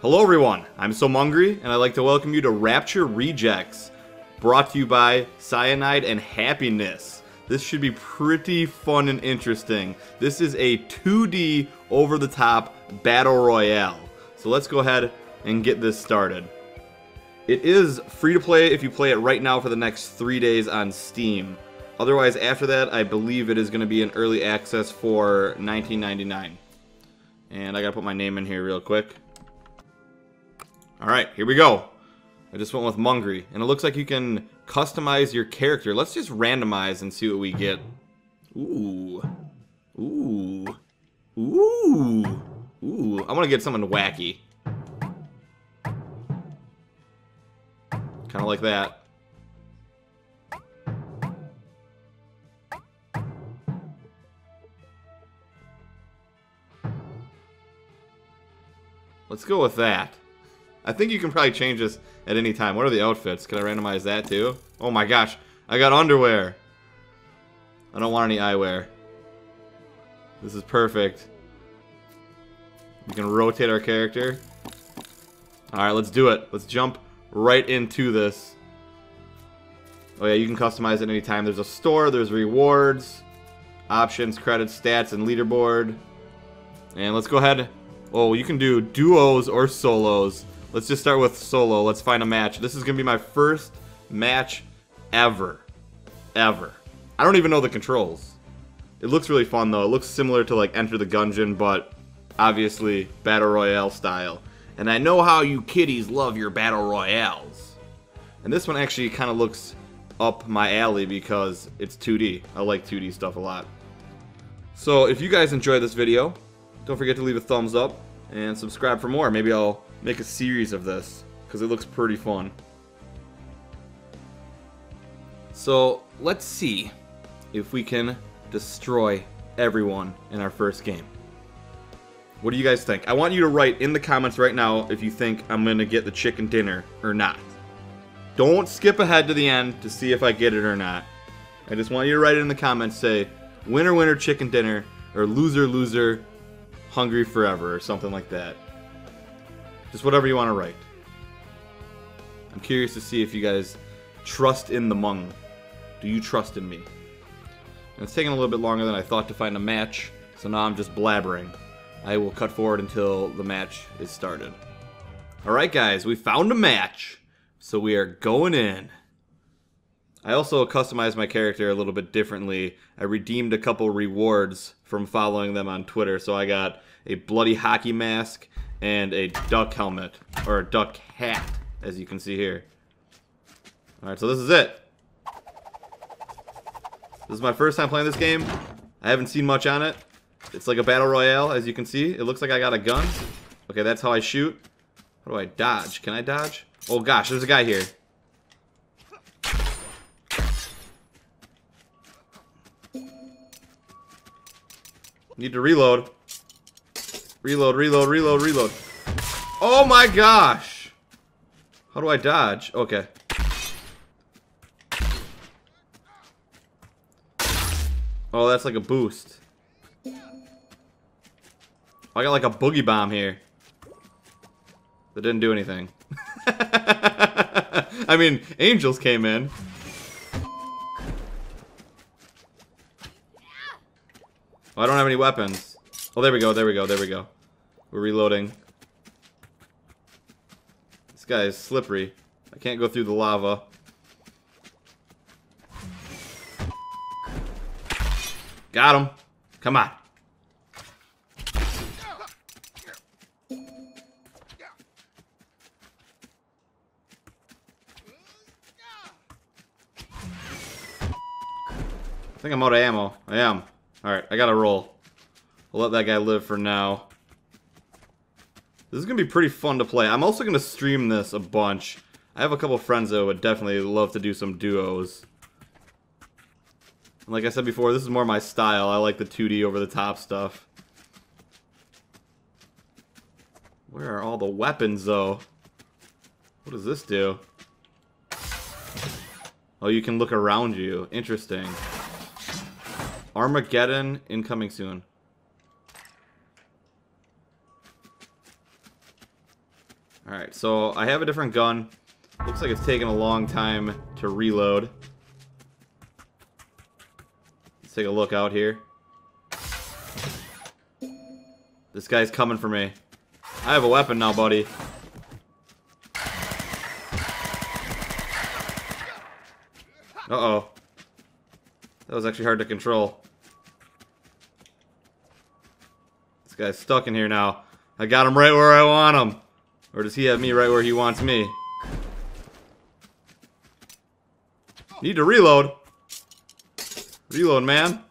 Hello everyone, I'm Sooo Mungry, and I'd like to welcome you to Rapture Rejects, brought to you by Cyanide and Happiness. This should be pretty fun and interesting. This is a 2D over-the-top battle royale. So let's go ahead and get this started. It is free to play if you play it right now for the next three days on Steam. Otherwise, after that, I believe it is going to be in early access for 19.99. And I gotta put my name in here real quick. Alright, here we go. I just went with Mungry. And it looks like you can customize your character. Let's just randomize and see what we get. Ooh. Ooh. Ooh. Ooh. I want to get something wacky. Kind of like that. Let's go with that. I think you can probably change this at any time. What are the outfits? Can I randomize that too? Oh my gosh. I got underwear. I don't want any eyewear. This is perfect. We can rotate our character. Alright, let's do it. Let's jump right into this. Oh yeah, you can customize it anytime. There's a store, there's rewards, options, credits, stats, and leaderboard. And let's go ahead. Oh, you can do duos or solos. Let's just start with solo. Let's find a match. This is going to be my first match ever. Ever. I don't even know the controls. It looks really fun, though. It looks similar to, like, Enter the Gungeon, but obviously Battle Royale style. And I know how you kiddies love your Battle Royales. And this one actually kind of looks up my alley because it's 2D. I like 2D stuff a lot. So if you guys enjoyed this video, don't forget to leave a thumbs up and subscribe for more. Maybe I'll make a series of this because it looks pretty fun. So let's see if we can destroy everyone in our first game. What do you guys think? I want you to write in the comments right now if you think I'm going to get the chicken dinner or not. Don't skip ahead to the end to see if I get it or not. I just want you to write it in the comments, say winner winner chicken dinner or loser loser hungry forever or something like that. Just whatever you want to write. I'm curious to see if you guys trust in the Mung. Do you trust in me? And it's taking a little bit longer than I thought to find a match, so now I'm just blabbering. I will cut forward until the match is started. Alright guys, we found a match. So we are going in. I also customized my character a little bit differently. I redeemed a couple rewards from following them on Twitter. So I got a bloody hockey mask and a duck helmet, or a duck hat, as you can see here. Alright, so this is it. This is my first time playing this game. I haven't seen much on it. It's like a battle royale, as you can see. It looks like I got a gun. Okay, that's how I shoot. How do I dodge? Can I dodge? Oh gosh, there's a guy here. Need to reload. Reload, reload, reload, reload. Oh my gosh! How do I dodge? Okay. Oh, that's like a boost. I got like a boogie bomb here. That didn't do anything. I mean, angels came in. I don't have any weapons. Oh, there we go, there we go, there we go. We're reloading. This guy is slippery. I can't go through the lava. Got him. Come on. I think I'm out of ammo. I am. Alright, I gotta roll. I'll let that guy live for now. This is gonna be pretty fun to play. I'm also gonna stream this a bunch. I have a couple friends that would definitely love to do some duos. And like I said before, this is more my style. I like the 2D over-the-top stuff. Where are all the weapons, though? What does this do? Oh, you can look around you. Interesting. Armageddon incoming soon. Alright, so I have a different gun. Looks like it's taking a long time to reload. Let's take a look out here. This guy's coming for me. I have a weapon now, buddy. Uh-oh. That was actually hard to control. This guy's stuck in here now. I got him right where I want him. Or does he have me right where he wants me? Need to reload. Reload, man.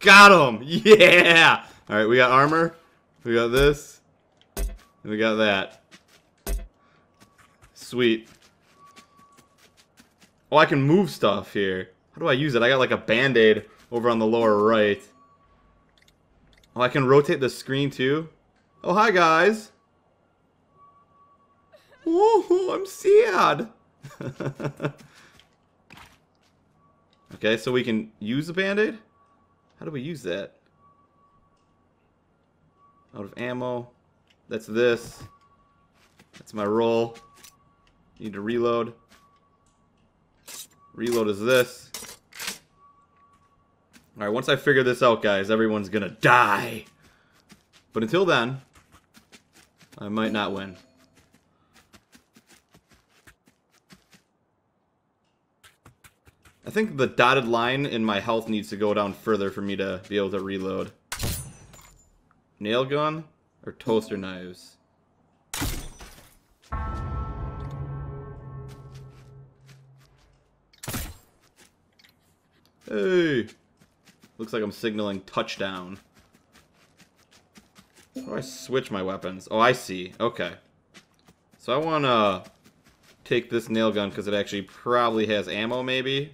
Got him! Yeah! Alright, we got armor. We got this. And we got that. Sweet. Oh, I can move stuff here. How do I use it? I got like a band-aid over on the lower right. Oh, I can rotate the screen too? Oh, hi guys! Oh, I'm sad! okay, so we can use the band-aid? How do we use that? Out of ammo. That's this. That's my roll. Need to reload. Reload is this. Alright, once I figure this out, guys, everyone's gonna die. But until then, I might not win. I think the dotted line in my health needs to go down further for me to be able to reload. Nail gun or toaster knives? Hey! Looks like I'm signaling touchdown. How do I switch my weapons? Oh, I see. Okay. So I want to take this nail gun because it actually probably has ammo, maybe?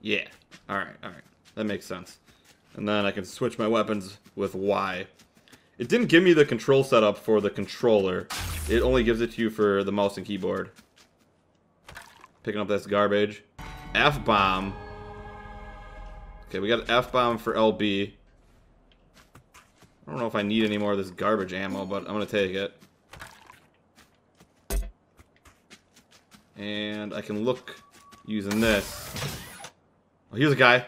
Yeah. Alright, alright. That makes sense. And then I can switch my weapons with Y. It didn't give me the control setup for the controller. It only gives it to you for the mouse and keyboard. Picking up this garbage. F-bomb. Okay, we got an F-bomb for LB. I don't know if I need any more of this garbage ammo, but I'm going to take it. And I can look using this. Oh, here's a guy.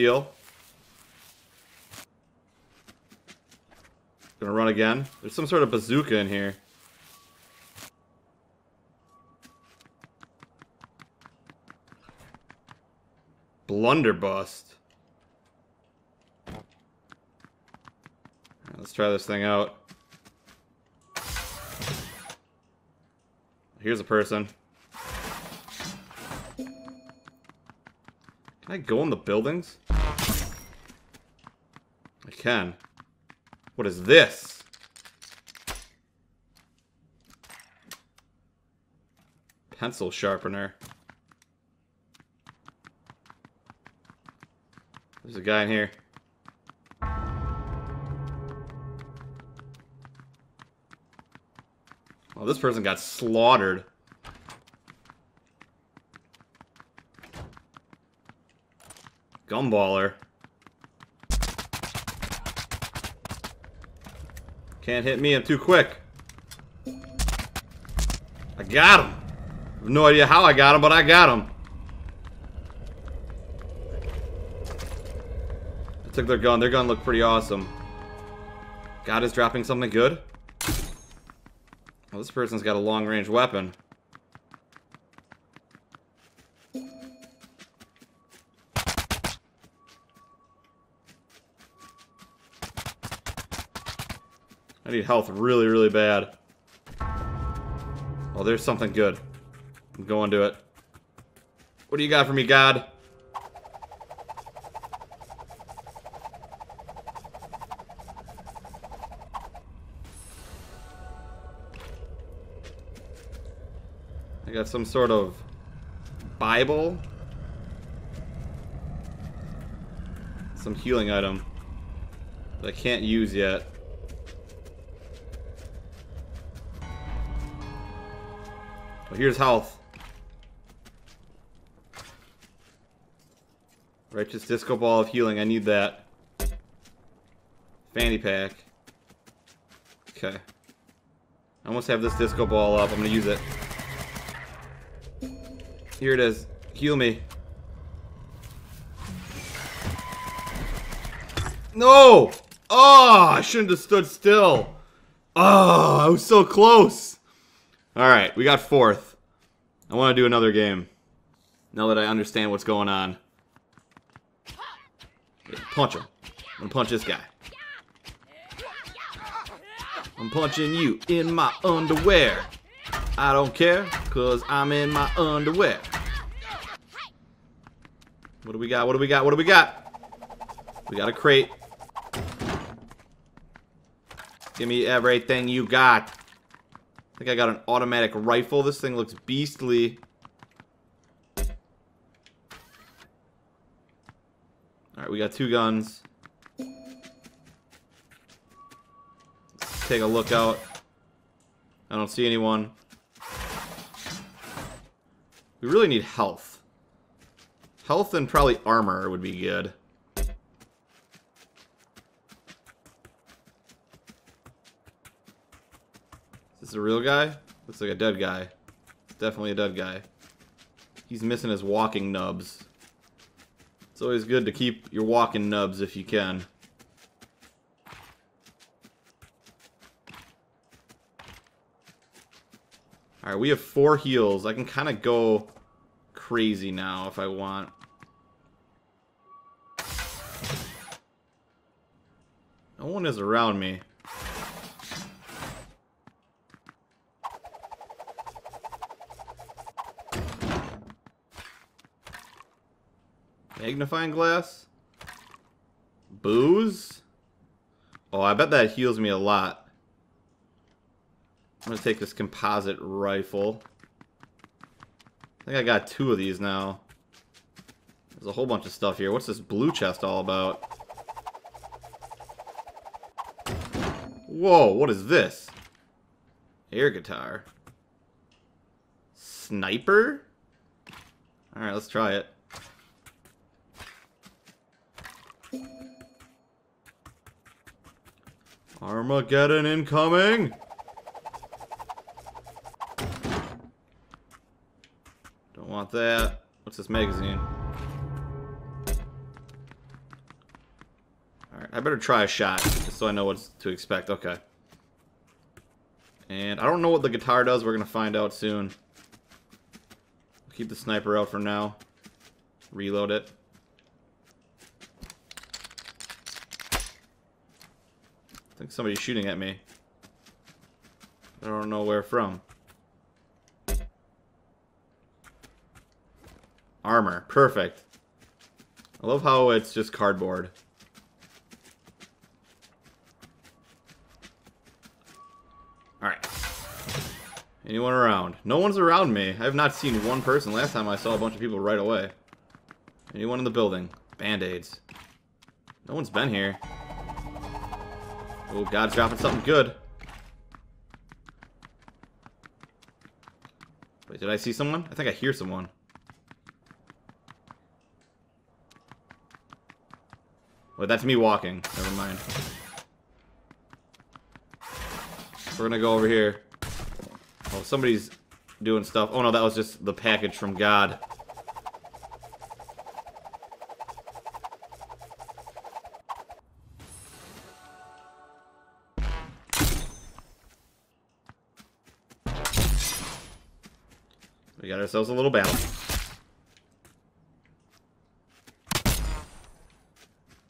Heal. Gonna run again. There's some sort of bazooka in here. Blunderbust. Let's try this thing out. Here's a person. Can I go in the buildings? I can. What is this? Pencil sharpener. There's a guy in here. Well, this person got slaughtered. Gumballer. Can't hit me, I'm too quick. I got him. I have no idea how I got him, but I got him. I took their gun. Their gun looked pretty awesome. God is dropping something good. Well, this person's got a long-range weapon. I need health really, really bad. Oh, there's something good. I'm going to it. What do you got for me, God? I got some sort of Bible. some healing item that I can't use yet. Here's health. Righteous Disco Ball of Healing. I need that. Fanny Pack. Okay. I almost have this Disco Ball up. I'm going to use it. Here it is. Heal me. No! Oh, I shouldn't have stood still. Oh, I was so close. Alright, we got fourth. I want to do another game. Now that I understand what's going on. Punch him. I'm gonna punch this guy. I'm punching you in my underwear. I don't care, cause I'm in my underwear. What do we got? What do we got? What do we got? We got a crate. Give me everything you got. I think I got an automatic rifle. This thing looks beastly. Alright, we got two guns. Let's take a look out. I don't see anyone. We really need health. Health and probably armor would be good. Is this a real guy? Looks like a dead guy. Definitely a dead guy. He's missing his walking nubs. It's always good to keep your walking nubs if you can. Alright, we have four heals. I can kind of go crazy now if I want. No one is around me. Magnifying glass? Booze? Oh, I bet that heals me a lot. I'm gonna take this composite rifle. I think I got two of these now. There's a whole bunch of stuff here. What's this blue chest all about? Whoa, what is this? Air guitar. Sniper? Alright, let's try it. Armageddon incoming! Don't want that. What's this magazine? Alright, I better try a shot, just so I know what to expect. Okay. And I don't know what the guitar does. We're to find out soon. Keep the sniper out for now. Reload it. I think somebody's shooting at me. I don't know where from. Armor. Perfect. I love how it's just cardboard. Alright. Anyone around? No one's around me. I have not seen one person. Last time I saw a bunch of people right away. Anyone in the building? Band-aids. No one's been here. Oh, God's dropping something good. Wait, did I see someone? I think I hear someone. Wait, that's me walking. Never mind. We're gonna go over here. Oh, somebody's doing stuff. Oh no, that was just the package from God. Ourselves a little battle.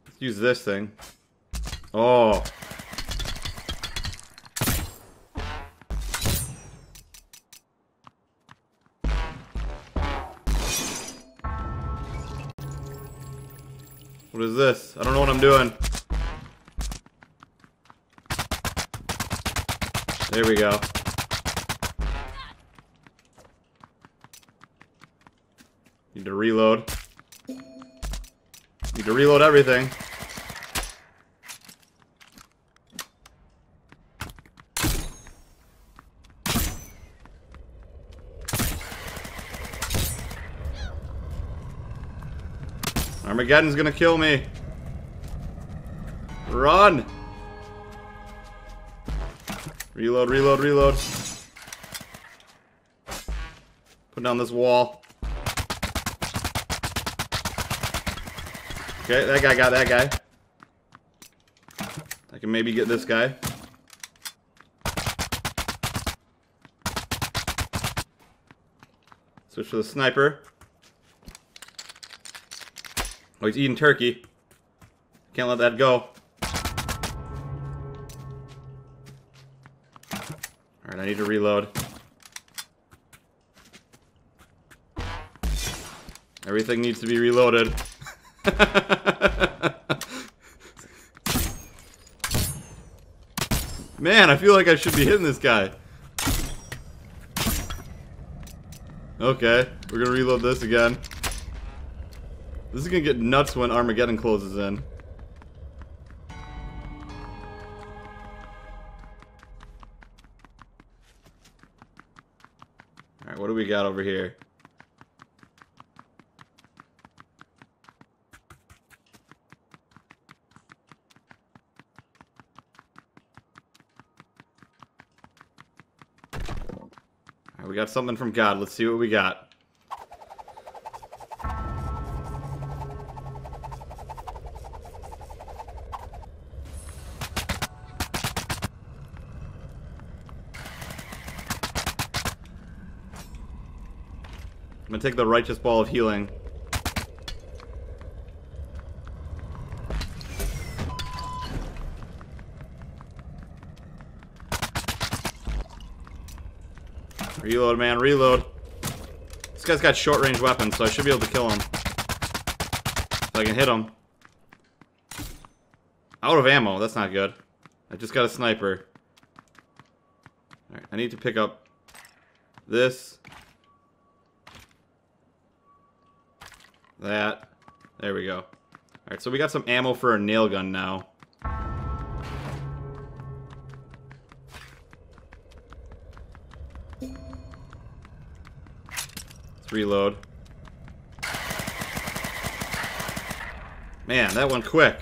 Let's use this thing. Oh. What is this? I don't know what I'm doing. There we go. To reload. Everything. Armageddon's gonna kill me. Run! Reload, reload, reload. Put down this wall. Okay, that guy got that guy. I can maybe get this guy. Switch to the sniper. Oh, he's eating turkey. Can't let that go. Alright, I need to reload. Everything needs to be reloaded. Man, I feel like I should be hitting this guy. Okay, we're gonna reload this again. This is gonna get nuts when Armageddon closes in. Alright, what do we got over here? Got something from God. Let's see what we got. I'm gonna take the righteous ball of healing. Reload, man, reload. This guy's got short range weapons, so I should be able to kill him. If I can hit him. Out of ammo, that's not good. I just got a sniper. Alright, I need to pick up this. That. There we go. Alright, so we got some ammo for a nail gun now. Reload. Man, that went quick.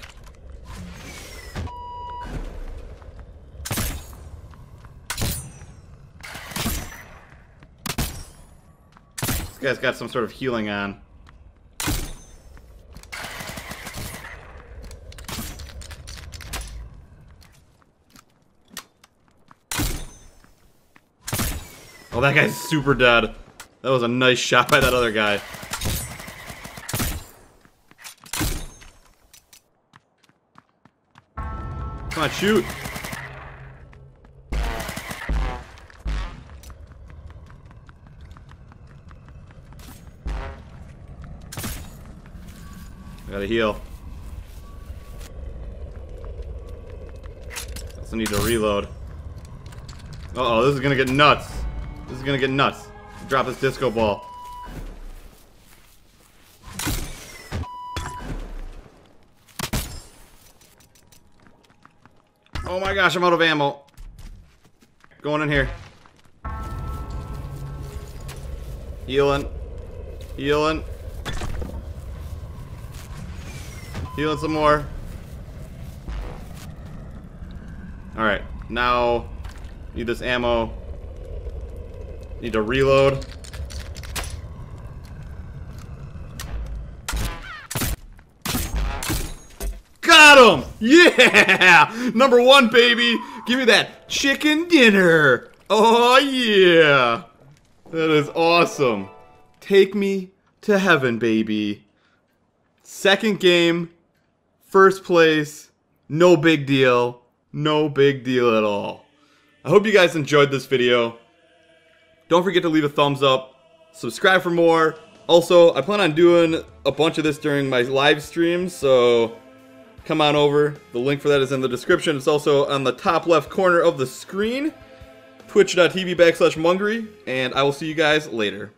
This guy's got some sort of healing on. Oh, that guy's super dead. That was a nice shot by that other guy. Come on, shoot. I gotta heal. Also need to reload. Uh oh this is gonna get nuts. This is gonna get nuts. Drop this disco ball. Oh my gosh, I'm out of ammo. Going in here. Healing. Healing. Healing some more. Alright, now need this ammo. Need to reload. Got him! Yeah! Number one, baby! Give me that chicken dinner! Oh, yeah! That is awesome. Take me to heaven, baby. Second game, first place, no big deal. No big deal at all. I hope you guys enjoyed this video. Don't forget to leave a thumbs up, subscribe for more. Also, I plan on doing a bunch of this during my live streams, so come on over. The link for that is in the description. It's also on the top left corner of the screen. Twitch.tv backslash Mungry, and I will see you guys later.